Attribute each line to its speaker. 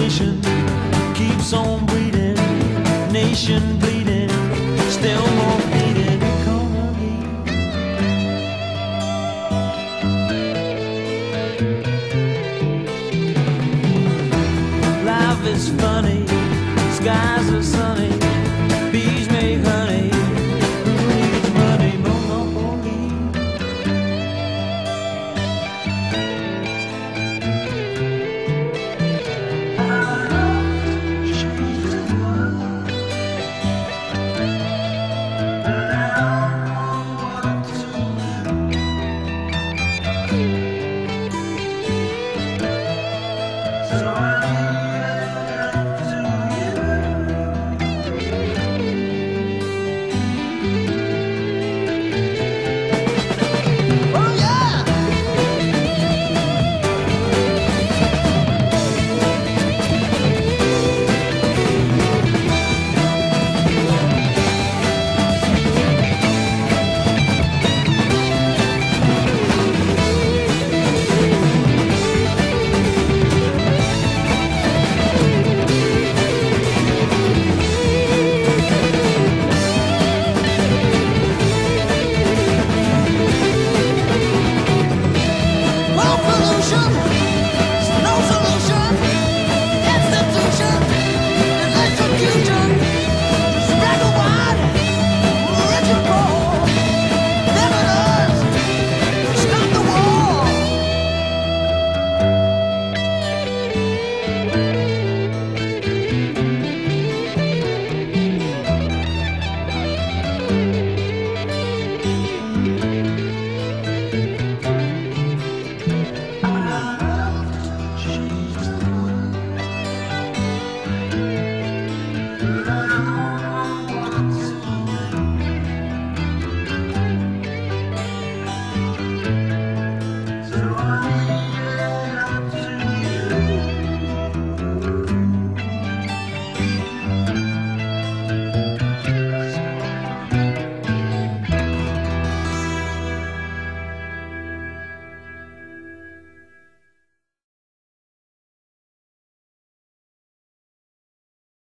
Speaker 1: Population keeps on bleeding, nation bleeding, still more bleeding economy. Life is funny, skies are sunny,